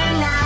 tonight.